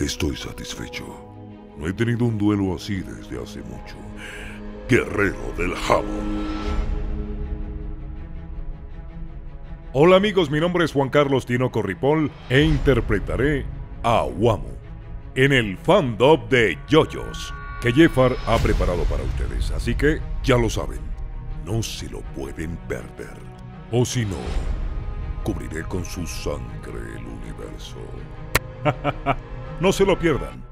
Estoy satisfecho. No he tenido un duelo así desde hace mucho. Guerrero del Jamón. Hola amigos, mi nombre es Juan Carlos Tinoco Ripoll e interpretaré a Wamo en el fandom de Yoyos que Jeffar ha preparado para ustedes. Así que ya lo saben, no se lo pueden perder. O si no, cubriré con su sangre el universo. no se lo pierdan.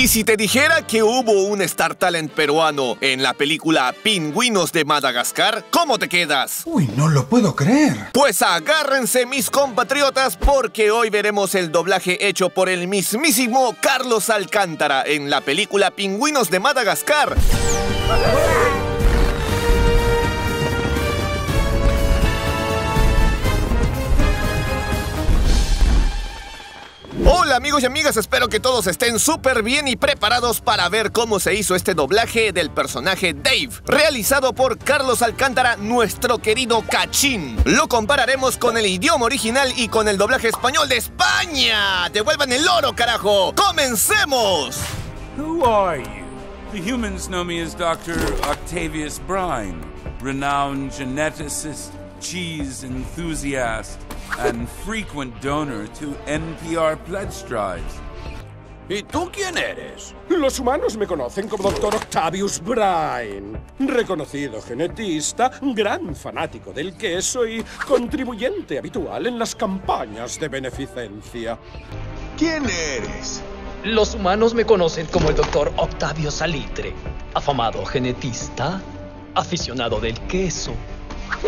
Y si te dijera que hubo un Star Talent peruano en la película Pingüinos de Madagascar, ¿cómo te quedas? Uy, no lo puedo creer. Pues agárrense mis compatriotas porque hoy veremos el doblaje hecho por el mismísimo Carlos Alcántara en la película Pingüinos de Madagascar. Amigos y amigas, espero que todos estén súper bien y preparados para ver cómo se hizo este doblaje del personaje Dave, realizado por Carlos Alcántara, nuestro querido Cachín. Lo compararemos con el idioma original y con el doblaje español de España. ¡Devuelvan el oro, carajo! ¡Comencemos! Who are you? The humans know me as Dr. Octavius Brine, renowned geneticist, cheese enthusiast, and frequent donor to NPR pledge drives. ¿Y tú quién eres? Los humanos me conocen como Dr. Octavius Brine, reconocido genetista, gran fanático del queso y contribuyente habitual en las campañas de beneficencia. ¿Quién eres? Los humanos me conocen como el Dr. Octavio Salitre, afamado genetista, aficionado del queso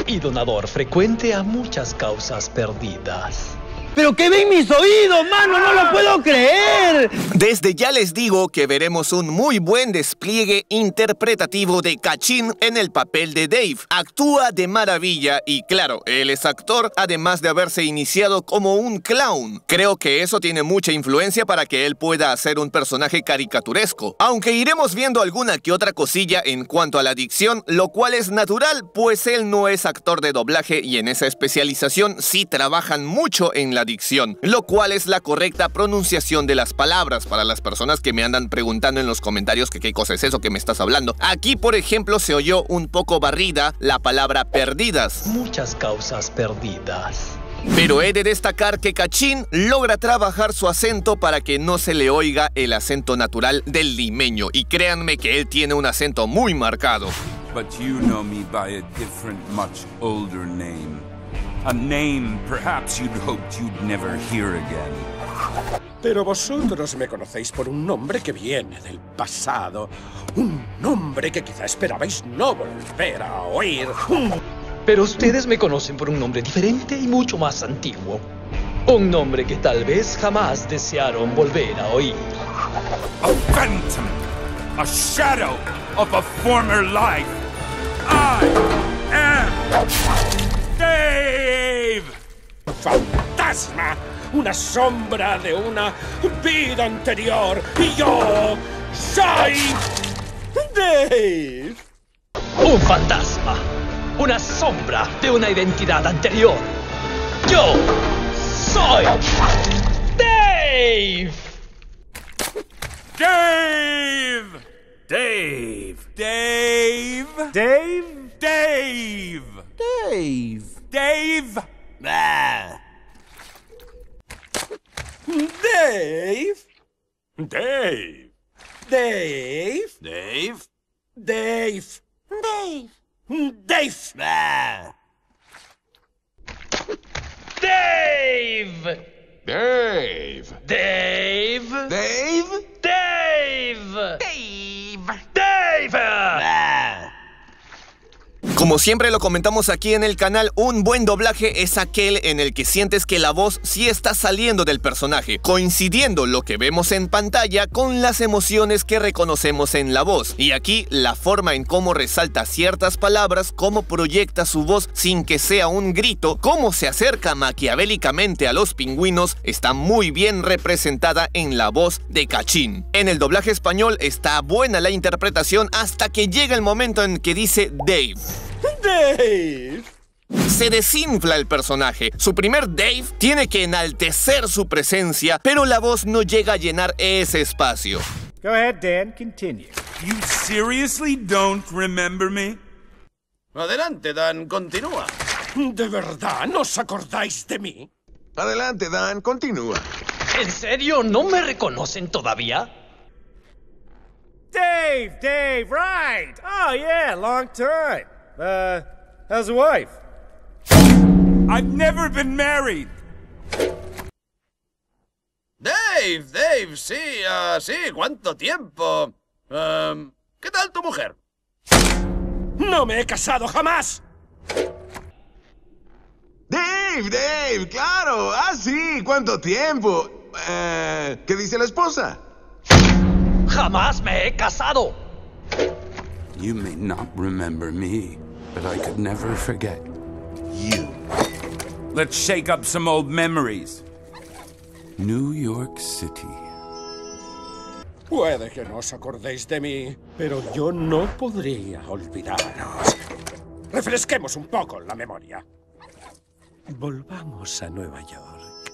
y donador frecuente a muchas causas perdidas. ¿Pero qué ven mis oídos, mano? ¡No lo puedo creer! Desde ya les digo que veremos un muy buen despliegue interpretativo de Cachín en el papel de Dave. Actúa de maravilla y claro, él es actor además de haberse iniciado como un clown. Creo que eso tiene mucha influencia para que él pueda hacer un personaje caricaturesco. Aunque iremos viendo alguna que otra cosilla en cuanto a la dicción, lo cual es natural, pues él no es actor de doblaje y en esa especialización sí trabajan mucho en la dicción, lo cual es la correcta pronunciación de las palabras para las personas que me andan preguntando en los comentarios que qué cosa es eso que me estás hablando. Aquí, por ejemplo, se oyó un poco barrida la palabra perdidas. Muchas causas perdidas. Pero he de destacar que Cachín logra trabajar su acento para que no se le oiga el acento natural del limeño. Y créanme que él tiene un acento muy marcado. But you know me by a different, much older name. A name perhaps you'd hoped you'd never hear again. Pero vosotros me conocéis por un nombre que viene del pasado. Un nombre que quizá esperabais no volver a oír. Pero ustedes me conocen por un nombre diferente y mucho más antiguo. Un nombre que tal vez jamás desearon volver a oír. A phantom! A shadow of a former life! I am! Fantasma, una sombra de una vida anterior. Y yo soy Dave. Un fantasma. Una sombra de una identidad anterior. Yo soy Dave. Dave! Dave! Dave! Dave? Dave! Dave. Dave! Ah. Dave. Dave. Dave. Dave. Dave. Dave. Dave. Ah. Dave. Dave. Dave. Dave. Dave. Dave. Dave. Ah. Como siempre lo comentamos aquí en el canal, un buen doblaje es aquel en el que sientes que la voz sí está saliendo del personaje, coincidiendo lo que vemos en pantalla con las emociones que reconocemos en la voz. Y aquí la forma en cómo resalta ciertas palabras, cómo proyecta su voz sin que sea un grito, cómo se acerca maquiavélicamente a los pingüinos, está muy bien representada en la voz de Cachín. En el doblaje español está buena la interpretación hasta que llega el momento en que dice Dave. Dave. Se desinfla el personaje. Su primer Dave tiene que enaltecer su presencia, pero la voz no llega a llenar ese espacio. Go ahead, Dan. Continue. You seriously don't remember me? Adelante, Dan, continúa. ¿De verdad no os acordáis de mí? Adelante, Dan, continúa. ¿En serio? ¿No me reconocen todavía? Dave, Dave, right. Oh, yeah, long time. Uh, how's the wife? I've never been married. Dave, Dave, sí, ah, sí, ¿cuánto tiempo? Em, ¿Qué tal tu mujer? ¡No me he casado jamás! Dave, Dave, claro. Ah, sí, ¿cuánto tiempo? Eh, ¿Qué dice la esposa? ¡Jamás me he casado! You may not remember me, but I could never forget you. Let's shake up some old memories. New York City. Puede que no os acordéis de mí, pero yo no podría olvidaros. Refresquemos un poco la memoria. Volvamos a Nueva York.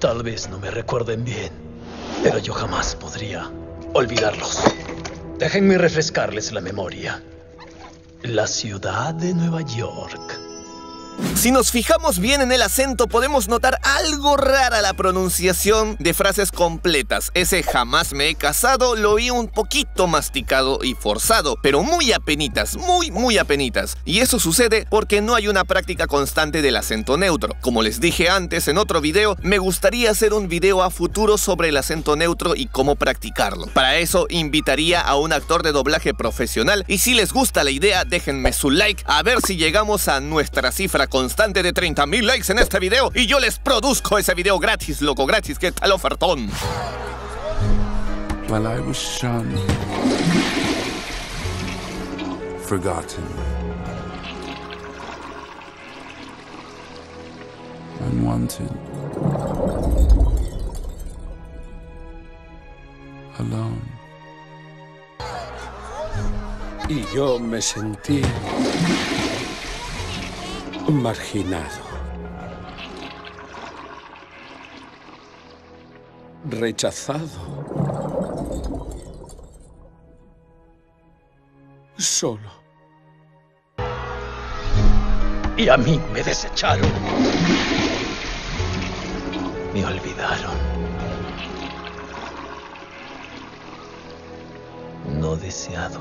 Tal vez no me recuerden bien, pero yo jamás podría olvidarlos. Déjenme refrescarles la memoria. La ciudad de Nueva York. Si nos fijamos bien en el acento, podemos notar algo rara la pronunciación de frases completas. Ese jamás me he casado lo oí un poquito masticado y forzado, pero muy apenitas, muy, muy apenitas. Y eso sucede porque no hay una práctica constante del acento neutro. Como les dije antes en otro video, me gustaría hacer un video a futuro sobre el acento neutro y cómo practicarlo. Para eso invitaría a un actor de doblaje profesional y si les gusta la idea, déjenme su like a ver si llegamos a nuestra cifra constante de 30.000 likes en este video y yo les produzco ese video gratis, loco, gratis, ¿qué tal ofertón? While I was shunned, forgotten, unwanted, alone. Y yo me sentí marginado. Rechazado. Solo. Y a mí me desecharon. Me olvidaron. No deseado.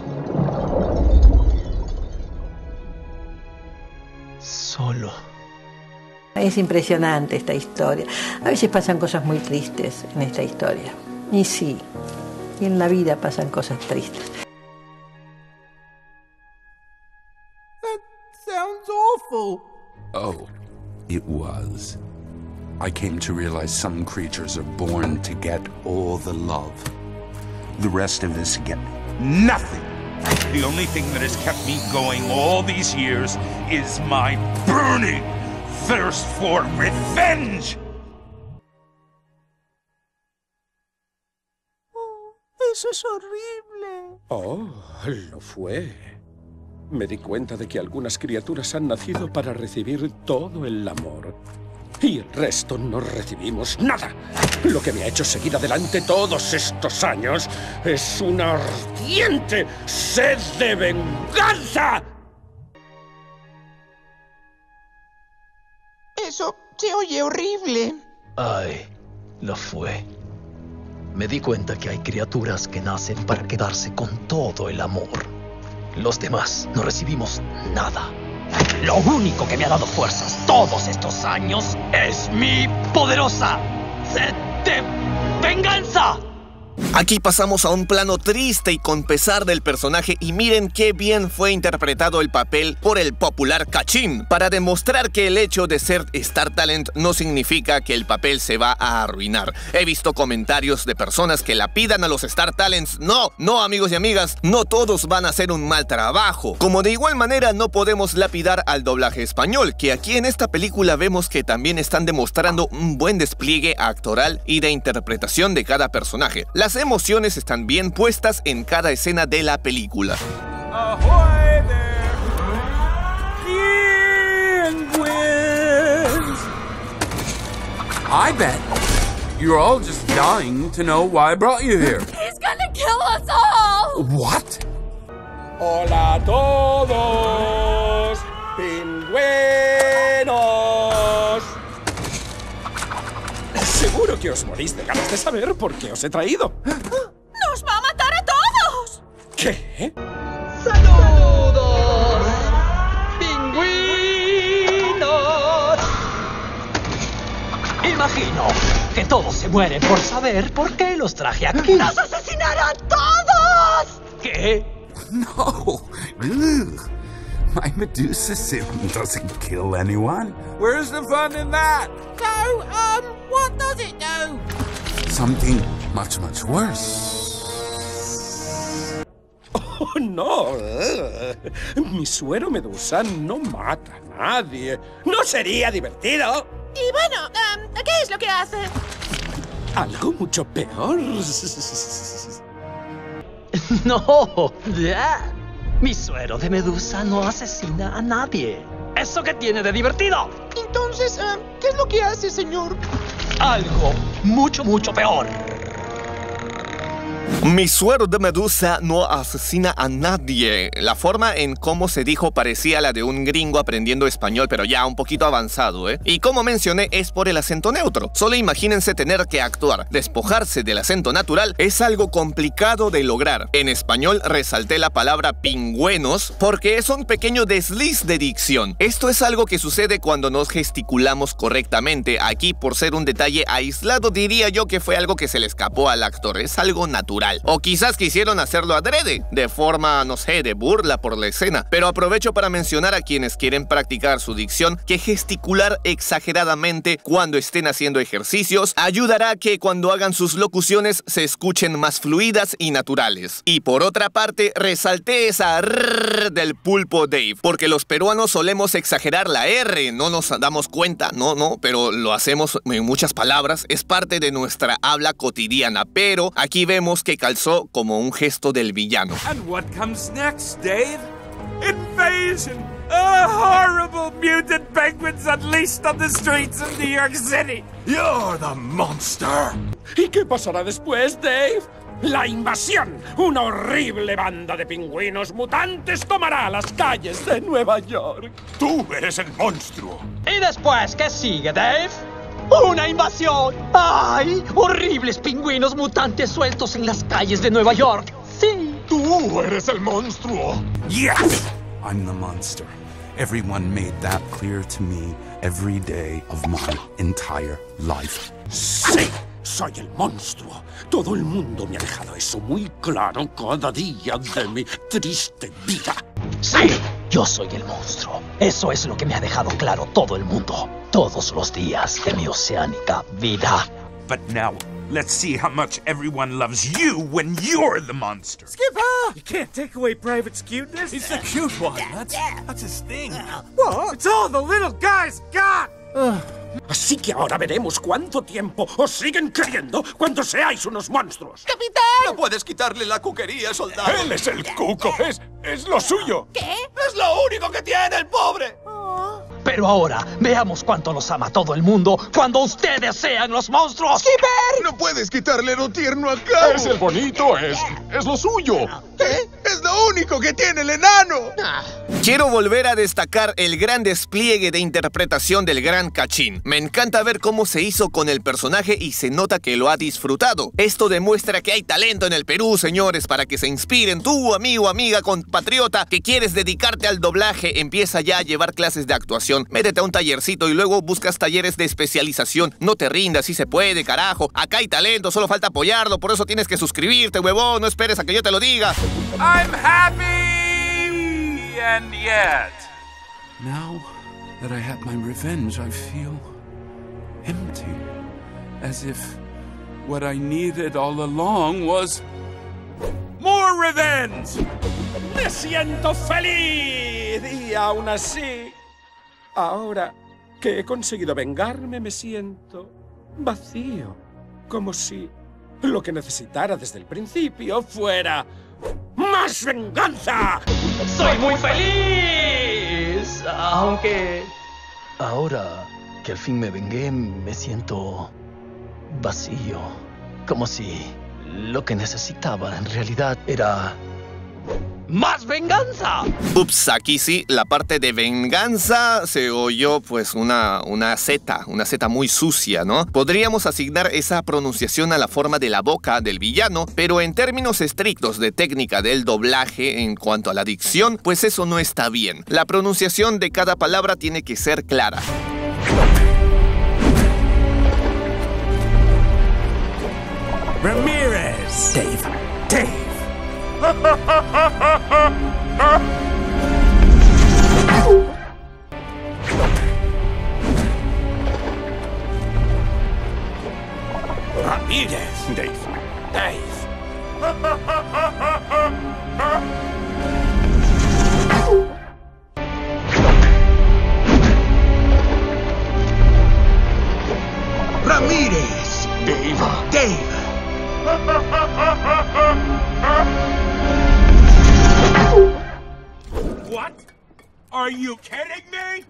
Solo. Es impresionante esta historia. A veces pasan cosas muy tristes en esta historia. Y sí, y en la vida pasan cosas tristes. Sounds awful. Oh, it was. I came to realize some creatures are born to get all the love. The rest of us get nothing. The only thing that has kept me going all these years is my burning thirst for revenge. Eso es horrible. Oh, lo fue. Me di cuenta de que algunas criaturas han nacido para recibir todo el amor. Y el resto no recibimos nada. Lo que me ha hecho seguir adelante todos estos años es una ardiente sed de venganza. Eso se oye horrible. Ay, lo fue. Me di cuenta que hay criaturas que nacen para quedarse con todo el amor. Los demás no recibimos nada. Lo único que me ha dado fuerzas todos estos años es mi poderosa sed de venganza. Aquí pasamos a un plano triste y con pesar del personaje y miren qué bien fue interpretado el papel por el popular Cachín para demostrar que el hecho de ser Star Talent no significa que el papel se va a arruinar. He visto comentarios de personas que la pidan a los Star Talents. No, no amigos y amigas, no todos van a hacer un mal trabajo. Como de igual manera no podemos lapidar al doblaje español, que aquí en esta película vemos que también están demostrando un buen despliegue actoral y de interpretación de cada personaje. Las emociones están bien puestas en cada escena de la película. I bet you're all just dying to know why I brought you here. He's gonna kill us all! What? Hola a todos, pingüinos. Que os morís de ganas de saber por qué os he traído. ¡Nos va a matar a todos! ¿Qué? ¡Saludos! ¡Pingüinos! Imagino que todos se mueren por saber por qué los traje aquí. ¡Nos asesinará a todos! ¿Qué? No. Ugh. My Medusa serum doesn't kill anyone. Where's the fun in that? So, um, what does it do? Something much, much worse. Oh, no. Mi suero medusa no mata a nadie. No sería divertido. Y bueno, um, ¿qué es lo que hace? Algo mucho peor. No, ya. Mi suero de medusa no asesina a nadie. ¿Eso qué tiene de divertido? Entonces, um, ¿qué es lo que hace, señor? Algo mucho, mucho peor. Mi suero de medusa no asesina a nadie. La forma en cómo se dijo parecía la de un gringo aprendiendo español, pero ya un poquito avanzado, ¿eh? Y como mencioné, es por el acento neutro. Solo imagínense tener que actuar. Despojarse del acento natural es algo complicado de lograr. En español resalté la palabra pingüenos porque es un pequeño desliz de dicción. Esto es algo que sucede cuando nos gesticulamos correctamente. Aquí, por ser un detalle aislado, diría yo que fue algo que se le escapó al actor. Es algo natural. O quizás quisieron hacerlo adrede, de forma, no sé, de burla por la escena. Pero aprovecho para mencionar a quienes quieren practicar su dicción que gesticular exageradamente cuando estén haciendo ejercicios ayudará a que cuando hagan sus locuciones se escuchen más fluidas y naturales. Y por otra parte, resalté esa rrr del pulpo Dave, porque los peruanos solemos exagerar la R, no nos damos cuenta, no, no, pero lo hacemos en muchas palabras, es parte de nuestra habla cotidiana, pero aquí vemos que calzó como un gesto del villano. And what comes next, Dave? Invasion! A horrible mutant penguins unleashed on the streets of New York City! You're the monster. ¿Y qué pasará después, Dave? La invasión. Una horrible banda de pingüinos mutantes tomará las calles de Nueva York. Tú eres el monstruo. ¿Y después qué sigue, Dave? ¡Una invasión! ¡Ay! Horribles pingüinos mutantes sueltos en las calles de Nueva York. Sí. Tú eres el monstruo. Yes! I'm the monster. Everyone made that clear to me every day of my entire life. Sí, soy el monstruo. Todo el mundo me ha dejado eso muy claro cada día de mi triste vida. Sí, yo soy el monstruo. Eso es lo que me ha dejado claro todo el mundo. Todos los días de mi oceánica vida. But now, let's see how much everyone loves you when you're the monster. Skipper! You can't take away Private's cuteness. He's the cute one. That's, that's his thing. What? It's all the little guy's got! Así que ahora veremos cuánto tiempo os siguen queriendo cuando seáis unos monstruos. ¡Capitán! No puedes quitarle la cuquería, soldado. Él es el cuco. Es, es lo suyo. ¿Qué? Es lo único que tiene el pobre. Pero ahora, veamos cuánto los ama todo el mundo cuando ustedes sean los monstruos. ¡Skipper! No puedes quitarle lo tierno a cabo. Es el bonito. Es, es lo suyo. ¿Qué? Es lo único que tiene el enano. Quiero volver a destacar el gran despliegue de interpretación del gran Cachín. Me encanta ver cómo se hizo con el personaje y se nota que lo ha disfrutado. Esto demuestra que hay talento en el Perú, señores, para que se inspiren. Tú, amigo, amiga, compatriota, que quieres dedicarte al doblaje, empieza ya a llevar clases de actuación. Métete a un tallercito y luego buscas talleres de especialización. No te rindas, si se puede, carajo. Acá hay talento, solo falta apoyarlo, por eso tienes que suscribirte, huevón. No esperes a que yo te lo diga. I'm happy! And yet, now that I have my revenge, I feel empty. As if what I needed all along was more revenge! Me siento feliz y aún así, ahora que he conseguido vengarme, me siento vacío. Como si lo que necesitara desde el principio fuera más venganza. Soy muy feliz. Aunque... Ahora que al fin me vengué, me siento vacío. Como si lo que necesitaba en realidad era ¡Más venganza! Ups, aquí sí, la parte de venganza se oyó pues una, una Z, una Z muy sucia, ¿no? Podríamos asignar esa pronunciación a la forma de la boca del villano, pero en términos estrictos de técnica del doblaje en cuanto a la dicción, pues eso no está bien. La pronunciación de cada palabra tiene que ser clara. Ramirez! Dave! Dave! Ramirez! Dave! Dave! Are you kidding me?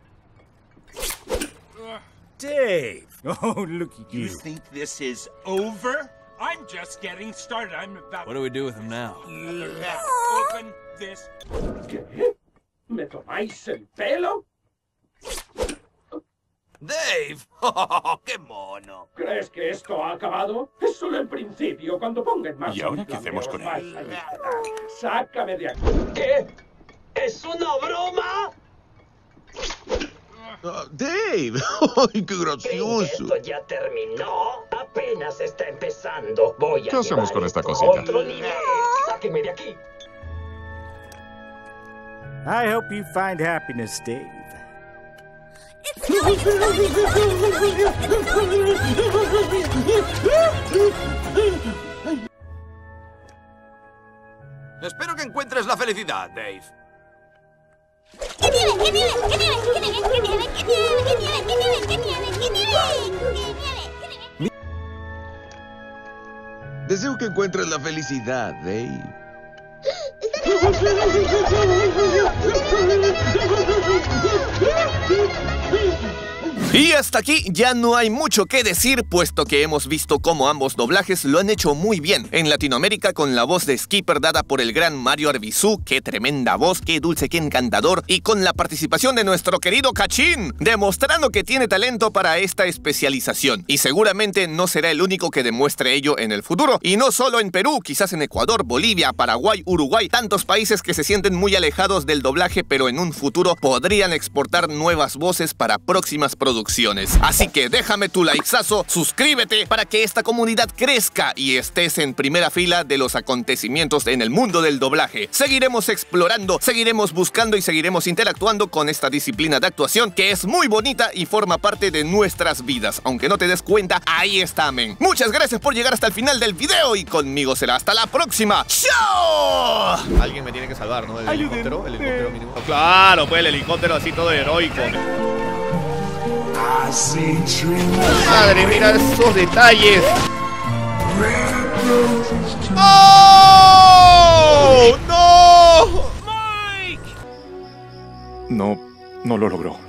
Dave! Oh, look at You you. think this is over? I'm just getting started. I'm about What do we do with him now? Let's open this. ¿Qué? ¿Me tomáis el pelo? Dave. ¡Oh, ¡Qué mono! ¿Crees que esto ha acabado? Es solo el principio. Cuando ponga en marcha ¿Y ahora qué hacemos con él? vais a enterar. Sácame de aquí. ¿Qué? ¿Es una broma? Ah, Dave. ¡Ay, qué ¿Creen que gracioso! esto ya terminó? Apenas está empezando. Voy a ¿Qué hacemos llevar con esta esto a cosita? Otro nivel. Sáquenme de aquí. I hope you find happiness, Dave. Espero que encuentres la felicidad, Dave. Deseo que encuentres la felicidad, Dave. Y hasta aquí ya no hay mucho que decir, puesto que hemos visto cómo ambos doblajes lo han hecho muy bien. En Latinoamérica con la voz de Skipper dada por el gran Mario Arbizu, qué tremenda voz, qué dulce, qué encantador, y con la participación de nuestro querido Cachín, demostrando que tiene talento para esta especialización. Y seguramente no será el único que demuestre ello en el futuro. Y no solo en Perú, quizás en Ecuador, Bolivia, Paraguay, Uruguay, tantos países que se sienten muy alejados del doblaje, pero en un futuro podrían exportar nuevas voces para próximas producciones. Así que déjame tu likeazo, suscríbete para que esta comunidad crezca y estés en primera fila de los acontecimientos en el mundo del doblaje. Seguiremos explorando, seguiremos buscando y seguiremos interactuando con esta disciplina de actuación que es muy bonita y forma parte de nuestras vidas. Aunque no te des cuenta, ahí está, men. Muchas gracias por llegar hasta el final del video y conmigo será hasta la próxima. ¡Chao! Alguien me tiene que salvar, ¿no? El helicóptero, el helicóptero mínimo. Claro, pues el helicóptero así todo heroico. Madre, mira esos detalles. ¡Oh! ¡No! No, no lo logró.